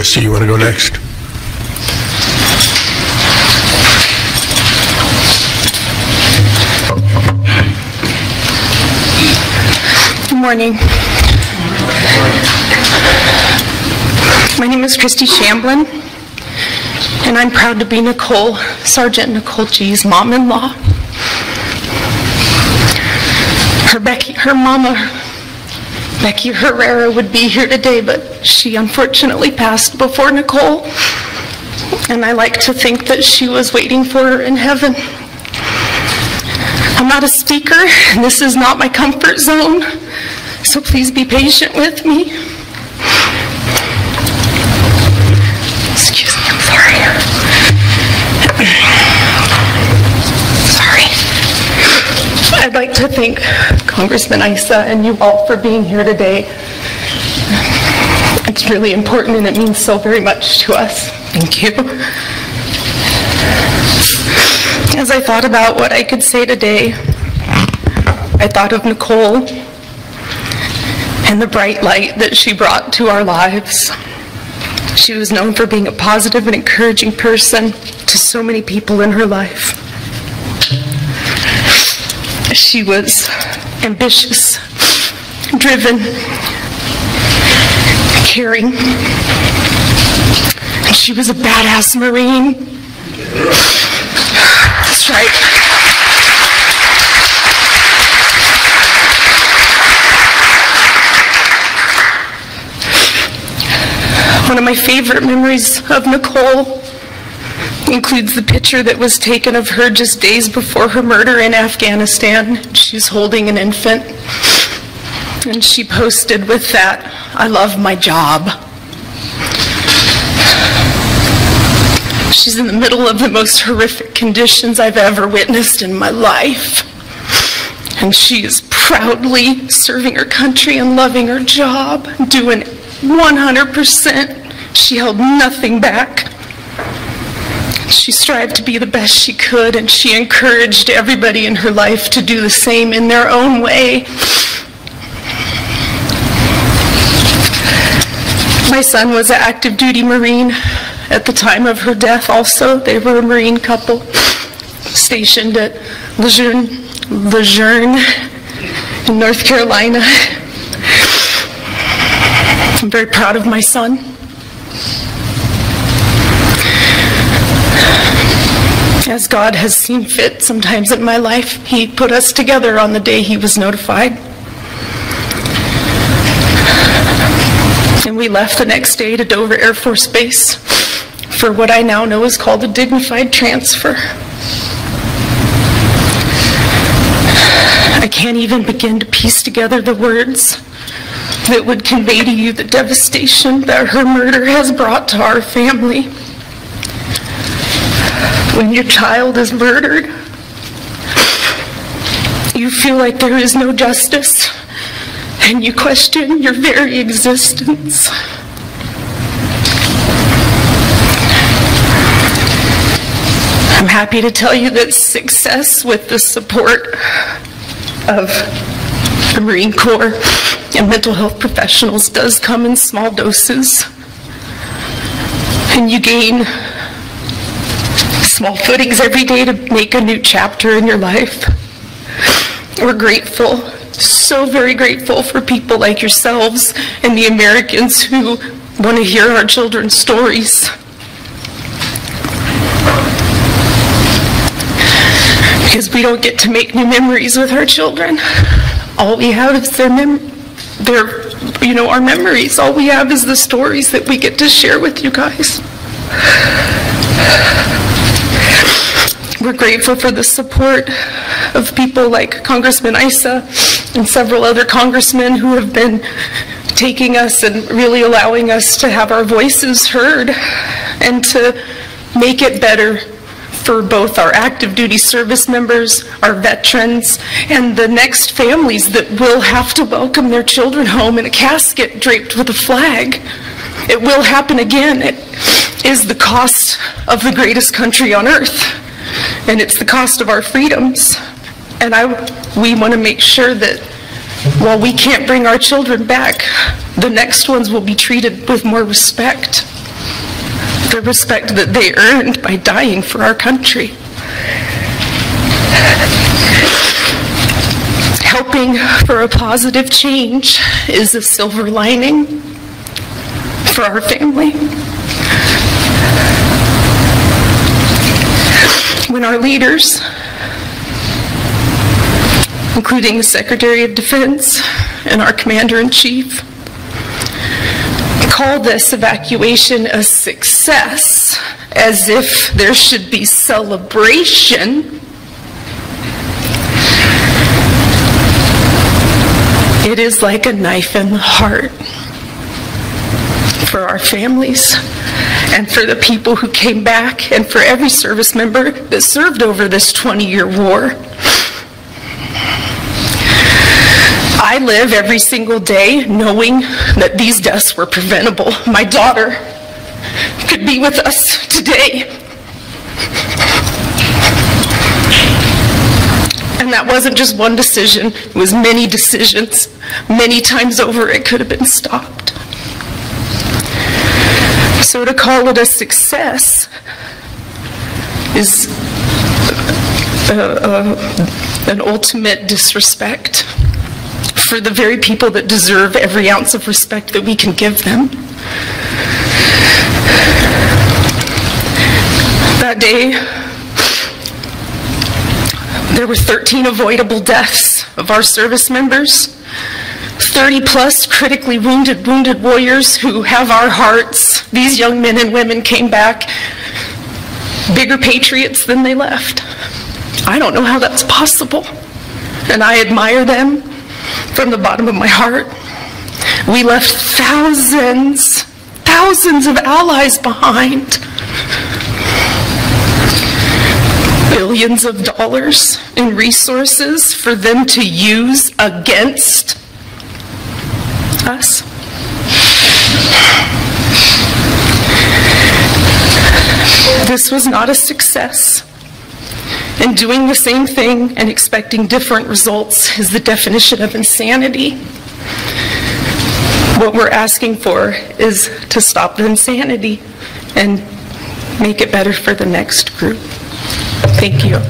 Christy, you want to go next? Good morning. My name is Christy Shamblin, and I'm proud to be Nicole, Sergeant Nicole Gee's mom-in-law. Her Becky, her mama, Becky Herrera would be here today, but she unfortunately passed before Nicole, and I like to think that she was waiting for her in heaven. I'm not a speaker, and this is not my comfort zone, so please be patient with me. Excuse me, I'm sorry. Sorry. I'd like to thank Congressman Issa and you all for being here today. It's really important and it means so very much to us. Thank you. As I thought about what I could say today, I thought of Nicole and the bright light that she brought to our lives. She was known for being a positive and encouraging person to so many people in her life. She was ambitious, driven, caring. And she was a badass Marine. That's right. One of my favorite memories of Nicole includes the picture that was taken of her just days before her murder in Afghanistan. She's holding an infant. And she posted with that, I love my job. She's in the middle of the most horrific conditions I've ever witnessed in my life. And she is proudly serving her country and loving her job, doing 100%. She held nothing back. She strived to be the best she could, and she encouraged everybody in her life to do the same in their own way. My son was an active duty Marine at the time of her death also. They were a Marine couple stationed at Lejeune, Lejeune in North Carolina. I'm very proud of my son. As God has seen fit sometimes in my life, He put us together on the day He was notified. And we left the next day to Dover Air Force Base for what I now know is called a dignified transfer. I can't even begin to piece together the words that would convey to you the devastation that her murder has brought to our family. When your child is murdered, you feel like there is no justice and you question your very existence. I'm happy to tell you that success with the support of the Marine Corps and mental health professionals does come in small doses. And you gain small footings every day to make a new chapter in your life. We're grateful, so very grateful for people like yourselves and the Americans who want to hear our children's stories. Because we don't get to make new memories with our children. All we have is their mem- their you know our memories. All we have is the stories that we get to share with you guys. We're grateful for the support of people like Congressman Issa and several other congressmen who have been taking us and really allowing us to have our voices heard and to make it better for both our active duty service members, our veterans, and the next families that will have to welcome their children home in a casket draped with a flag. It will happen again. It is the cost of the greatest country on earth, and it's the cost of our freedoms. And I, we want to make sure that while we can't bring our children back, the next ones will be treated with more respect. the respect that they earned by dying for our country. Helping for a positive change is a silver lining for our family. When our leaders, including the Secretary of Defense and our Commander-in-Chief, call this evacuation a success, as if there should be celebration, it is like a knife in the heart for our families and for the people who came back and for every service member that served over this 20-year war. I live every single day knowing that these deaths were preventable. My daughter could be with us today. And that wasn't just one decision, it was many decisions. Many times over, it could have been stopped. So to call it a success is uh, uh, an ultimate disrespect for the very people that deserve every ounce of respect that we can give them. That day, there were 13 avoidable deaths of our service members. 30 plus critically wounded, wounded warriors who have our hearts. These young men and women came back bigger patriots than they left. I don't know how that's possible. And I admire them from the bottom of my heart. We left thousands, thousands of allies behind. Billions of dollars in resources for them to use against us. This was not a success. And doing the same thing and expecting different results is the definition of insanity. What we're asking for is to stop the insanity and make it better for the next group. Thank you.